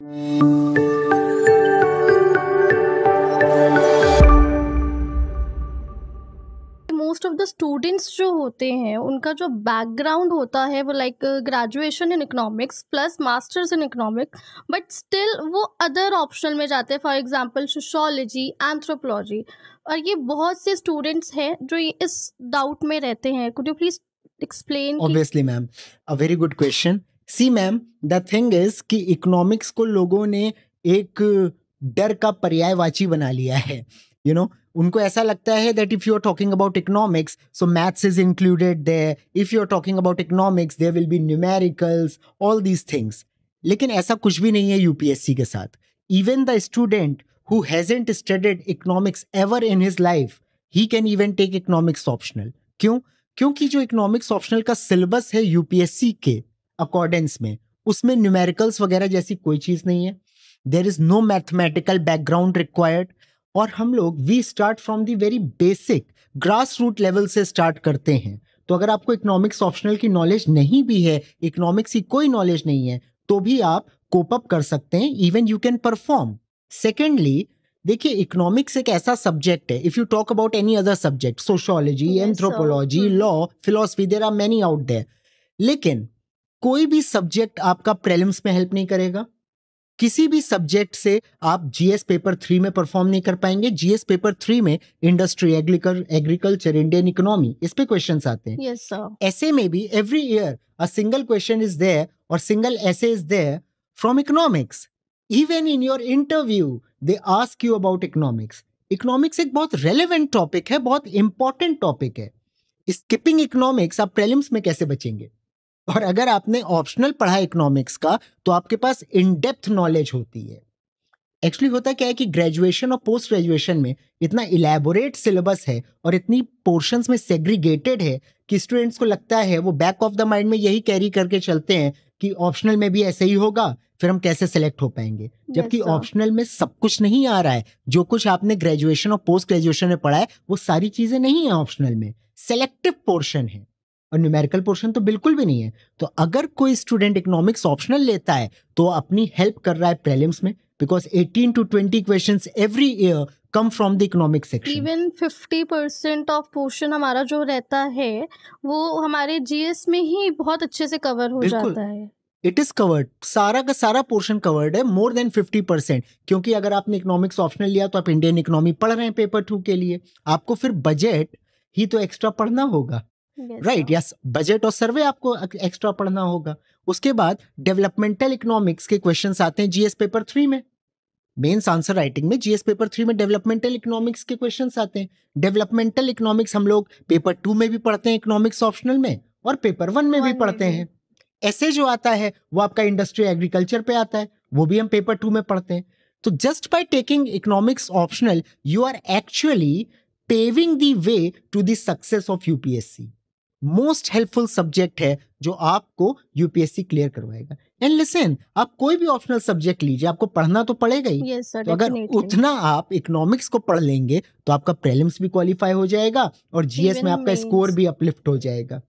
Most of the students जो होते हैं, उनका जो बैकग्राउंड होता है, वो like graduation in economics plus masters in economics but still वो अदर ऑप्शनल में जाते हैं फॉर एग्जांपल सोशोलॉजी एंथ्रोपोलॉजी और ये बहुत से स्टूडेंट्स हैं जो इस डाउट में रहते हैं। Could you please explain obviously ma'am a very good question see ma'am the thing is कि इकोनॉमिक्स को लोगों ने एक डर का पर्यायवाची बना लिया है। यू you नो know, उनको ऐसा लगता है that if you are talking about economics so maths is included there if you are talking about economics there will be numericals all these things लेकिन ऐसा कुछ भी नहीं है यूपीएससी के साथ। Even the student who hasn't studied economics ever in his life he can even take economics optional क्यों? क्योंकि जो इकोनॉमिक्स ऑप्शनल का सिलेबस है यूपीएससी के अकॉर्डेंस में। उसमें न्यूमेरिकल्स वगैरह जैसी कोई चीज़ नहीं है। There is no mathematical background required और हम लोग we start from the very basic grass root level से स्टार्ट करते हैं। तो अगर आपको इकोनॉमिक्स ऑप्शनल की नॉलेज नहीं भी है इकोनॉमिक्स की कोई नॉलेज नहीं है तो भी आप कोप अप कर सकते हैं even you can perform secondly देखिए इकोनॉमिक्स एक ऐसा सब्जेक्ट है। If you talk about any other subject sociology anthropology law philosophy there are many out there लेकिन कोई भी सब्जेक्ट आपका प्रेलिम्स में हेल्प नहीं करेगा। किसी भी सब्जेक्ट से आप जीएस पेपर थ्री में परफॉर्म नहीं कर पाएँगे। जीएस पेपर थ्री में इंडस्ट्री एग्रीकल्चर इंडियन इकोनॉमी इस पे क्वेश्चन आते हैं। यस सर ऐसे में भी every year a single question is there और single essay is there from economics even in your interview they ask you about economics economics एक बहुत रेलिवेंट टॉपिक है बहुत इंपॉर्टेंट टॉपिक है। स्किपिंग इकोनॉमिक्स आप प्रेलिम्स में कैसे बचेंगे? और अगर आपने ऑप्शनल पढ़ा इकोनॉमिक्स का तो आपके पास इन डेप्थ नॉलेज होती है। एक्चुअली होता क्या है कि ग्रेजुएशन और पोस्ट ग्रेजुएशन में इतना इलेबोरेट सिलेबस है और इतनी पोर्शंस में सेग्रीगेटेड है कि स्टूडेंट्स को लगता है वो बैक ऑफ़ द माइंड में यही कैरी करके चलते हैं कि ऑप्शनल में भी ऐसे ही होगा फिर हम कैसे सेलेक्ट हो पाएँगे? जबकि ऑप्शनल में सब कुछ नहीं आ रहा है। जो कुछ आपने ग्रेजुएशन और पोस्ट ग्रेजुएशन में पढ़ा है वो सारी चीज़ें नहीं है ऑप्शनल में। सेलेक्टिव पोर्शन है। और न्यूमेरिकल पोर्शन तो बिल्कुल भी नहीं है। तो अगर कोई स्टूडेंट इकोनॉमिक्स ऑप्शनल लेता है तो अपनी हेल्प कर रहा है प्रेलिम्स में because 18 to 20 questions every year come from the economic section even 50 percent of portion हमारा जो रहता है वो हमारे जीएस में ही बहुत अच्छे से कवर हो जाता है। इट इज़ कवर्ड सारा का सारा पोर्शन कवर्ड है मोर देन फिफ्टी परसेंट क्योंकि अगर आपने इकोनॉमिक्स ऑप्शनल लिया तो आप इंडियन इकोनॉमी पढ़ रहे हैं पेपर टू के लिए। आपको फिर बजट ही तो एक्स्ट्रा पढ़ना होगा। राइट यस बजट और सर्वे आपको एक्स्ट्रा पढ़ना होगा। उसके बाद डेवलपमेंटल इकोनॉमिक्स के क्वेश्चंस आते हैं जीएस पेपर थ्री में। मेन्स आंसर राइटिंग में जीएस पेपर थ्री में डेवलपमेंटल इकोनॉमिक्स के क्वेश्चंस आते हैं। डेवलपमेंटल इकोनॉमिक्स हम लोग पेपर टू में भी पढ़ते हैं इकोनॉमिक्स ऑप्शनल में और पेपर वन में भी पढ़ते हैं। ऐसे जो आता है वो आपका इंडस्ट्री एग्रीकल्चर पे आता है वो भी हम पेपर टू में पढ़ते हैं। तो just by taking economics optional you are actually paving the way to the success of UPSC most helpful subject है जो आपको यूपीएससी क्लियर करवाएगा। एंड लिसन आप कोई भी ऑप्शनल सब्जेक्ट लीजिए आपको पढ़ना तो पड़ेगा ही। Yes, sir, तो अगर उतना आप इकोनॉमिक्स को पढ़ लेंगे तो आपका प्रेलिम्स भी क्वालिफाई हो जाएगा और जीएस में आपका स्कोर भी अपलिफ्ट हो जाएगा।